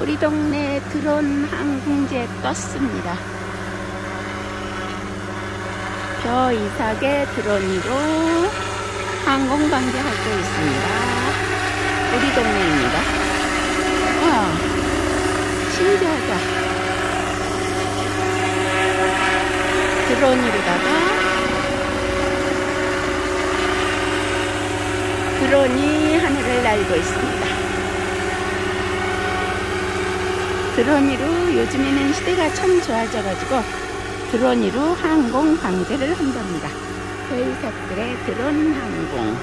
우리 동네 드론 항공제 떴습니다. 저 이삭의 드론으로 항공 방지하고 있습니다. 우리 동네입니다. 와, 신기하다. 드론으로다가 드론이 하늘을 날고 있습니다. 드론으로 요즘에는 시대가 참 좋아져가지고 드론으로 항공 방제를 한답니다. 회의사들의 드론 항공.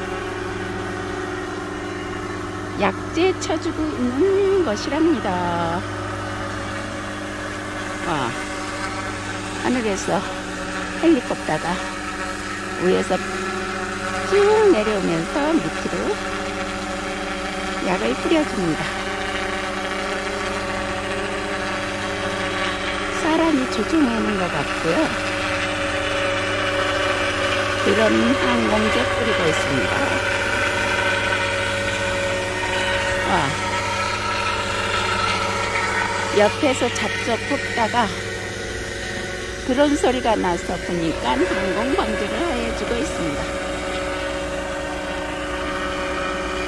약재 쳐주고 있는 것이랍니다. 와, 하늘에서 헬리콥터가 위에서 쭉 내려오면서 밑으로 약을 뿌려줍니다. 사람이 조종하는 것 같고요. 그런 항공제 뿌리고 있습니다. 와. 옆에서 잡초 뽑다가 그런 소리가 나서 보니까 항공 방지를 해주고 있습니다.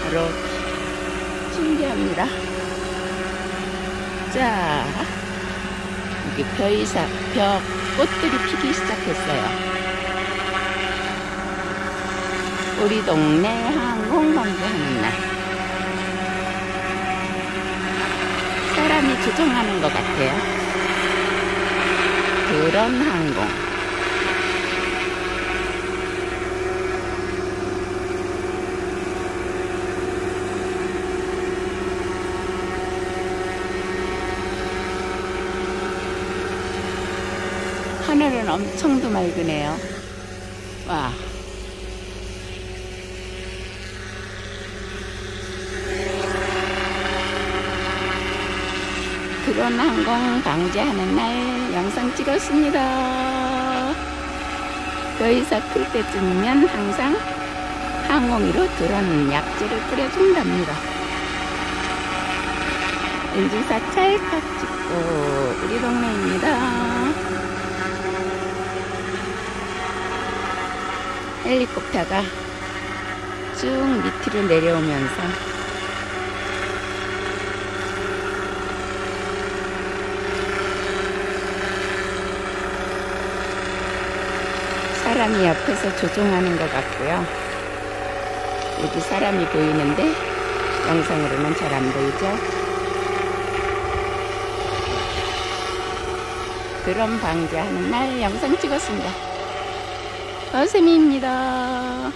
바로 신기합니다. 자, 여기 벼이사, 벼 꽃들이 피기 시작했어요. 우리 동네 항공 방지하는 날. 사람이 조종하는 것 같아요. 그런 항공. 하늘은 엄청도 맑으네요. 와. 드론 항공 방지하는 날 영상 찍었습니다. 더이사 클 때쯤이면 항상 항공기로 드론 약재를 뿌려준답니다. 인증사 찰칵 찍고 우리 동네입니다. 헬리콥터가 쭉 밑으로 내려오면서 사람이 옆에서 조종하는 것 같고요. 여기 사람이 보이는데 영상으로는 잘 안 보이죠? 드럼 방지하는 날 영상 찍었습니다. 어셈입니다.